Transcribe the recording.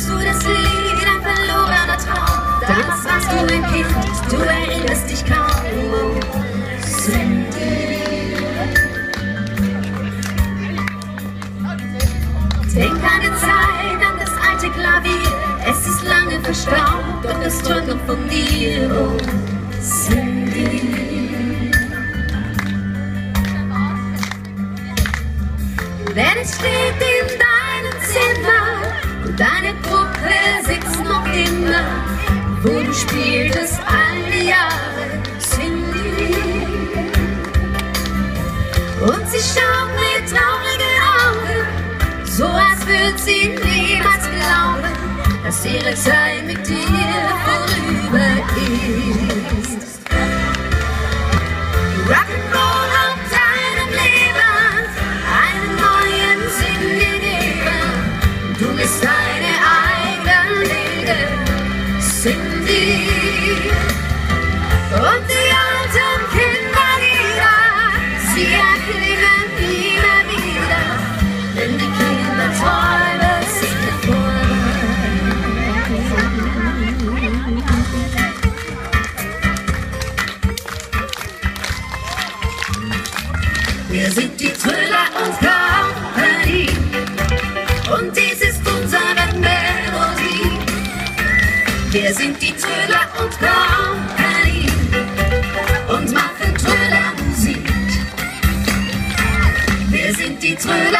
warst du das Lied, ein verlorener Traum. Damals warst du ein Kind, du erinnerst dich kaum. Denk die Zeit, an das alte Klavier. Es ist lange verstaubt, doch es träumt noch von dir. Oh, Cindy. Denn es steht in deinem Zimmer deine Puppe sitzt noch immer, wo du spieltest all die Jahre, Cindy. Und sie schaut mit traurigen Augen, so als würde sie niemals glauben, dass ihre Zeit mit dir vorüber ist. Cindy. Und die alten Kinderlieder, sie erklingen immer wieder, denn die Kinderträume sind vorbei. Wir sind die Trüller und Company Wir sind die Trüller und Company und machen Trüllermusik. Wir sind die Trüller